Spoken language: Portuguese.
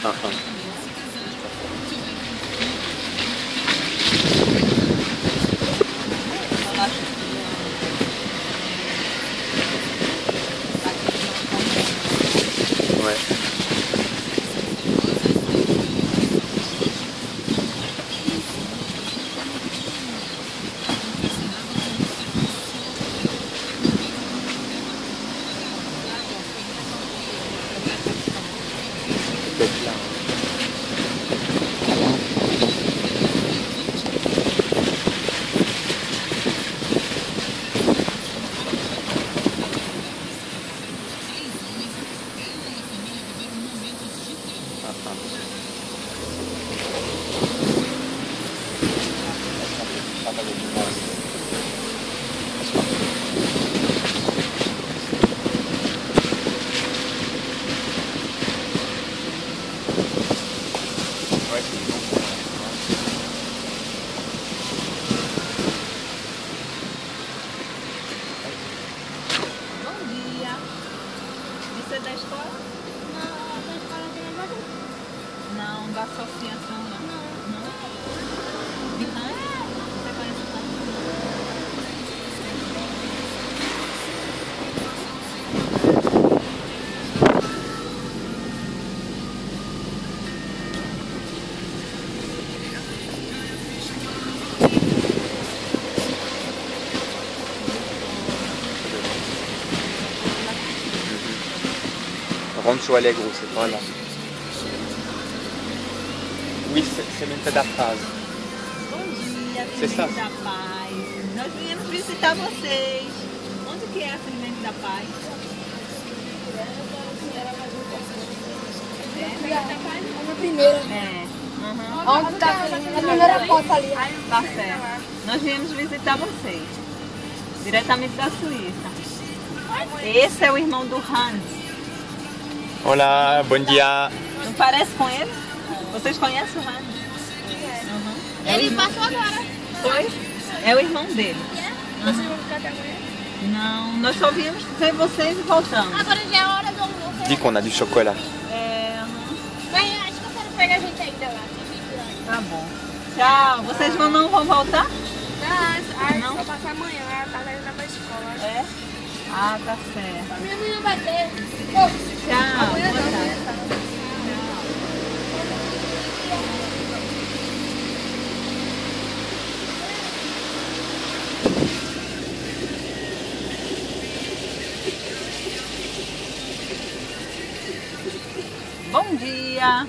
Have. Peut-être là. É da escola? Não, da escola de. Não, da associação não. Não? De Hans? Rancho Alegro, c'est pas là. Oui, c'est c'est Mente da Paz. Bom dia, está- da Paz. Nós viemos visitar vocês. Onde que é a Alimento da Paz? Na primeira. É. Uhum. Onde tá a primeira foto ali? Tá certo. Nós viemos visitar vocês. Diretamente da Suíça. Esse é o irmão do Hans. Olá, bom dia. Não parece com ele? Vocês conhecem o Hans? Uhum. É o Ele passou agora. Foi? É o irmão dele. Vocês vão ficar até amanhã? Não, nós só viemos ver vocês e voltamos. Agora já é hora do almoço. Dis qu'on a du chocolat. É, uhum. Mas acho que eu quero pegar a gente ainda lá. tá bom. Tchau. Vocês vão, não vão voltar? Não, Não? só passar amanhã. A tarde ainda pra escola. Ah, tá certo. Minha mãe vai ter. Tchau. Amanhã Boa não, tarde. Bom dia.